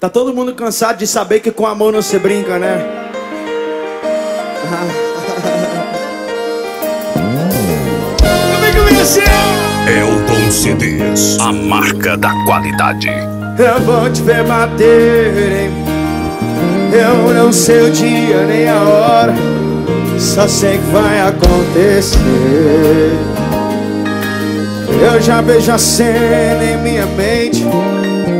Tá todo mundo cansado de saber que com amor não se brinca, né? Comigo, Vinicius! Elton CDs, a marca da qualidade. Eu vou te ver bater, hein? Eu não sei o dia nem a hora, só sei que vai acontecer. Eu já vejo a cena em minha mente,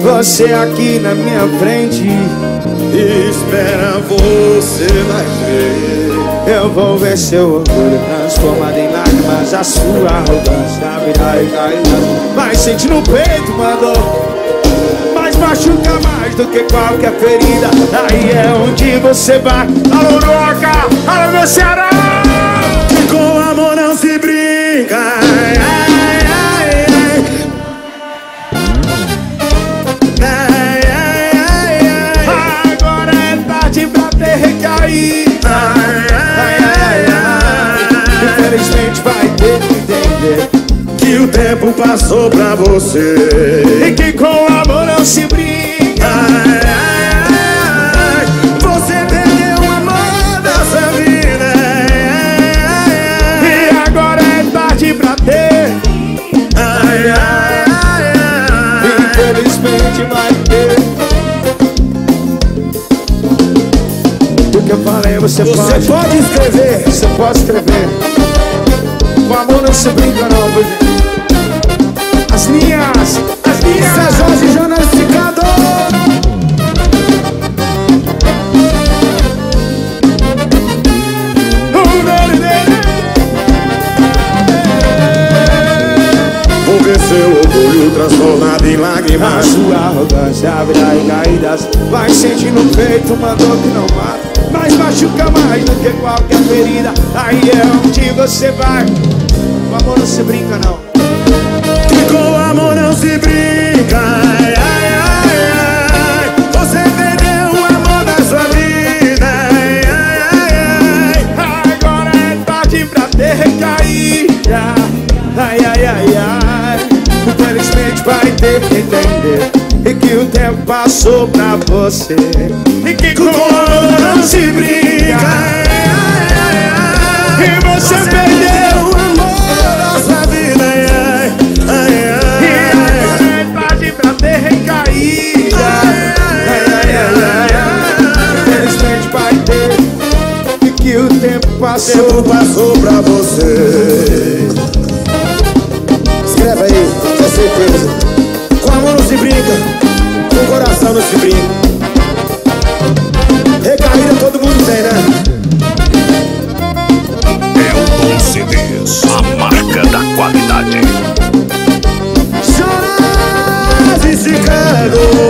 você aqui na minha frente. Espera, você vai ver. Eu vou ver seu orgulho transformado em lágrimas, a sua arrogância virar e. Vai sentir no peito uma dor, mas machuca mais do que qualquer ferida. Aí é onde você vai. Alô, recaída. Ai, ai, ai. Infelizmente vai ter que entender Que o tempo passou pra você. e que com amor não se ai. Você perdeu o amor da sua vida. E agora é tarde pra ter. Infelizmente vai que eu falei você, Você pode. pode escrever. Você pode escrever. Com amor não se brinca não, viu? As linhas, as linhas. Essa Jorge Jonas Cicador. Vou ver seu orgulho transformado em A lágrimas. sua arrogância virar e caídas Vai sentir no peito uma dor que não mata Mas machuca mais do que qualquer ferida. Aí é onde você vai. Com amor não se brinca não passou pra você. E que com não se ai, E você perdeu o amor da sua vida. Ai, ai, ai, E agora é tarde pra ter recaída. Infelizmente vai ter. E que o tempo passou. Tempo passou pra você. Marca da qualidade. Choras e secando.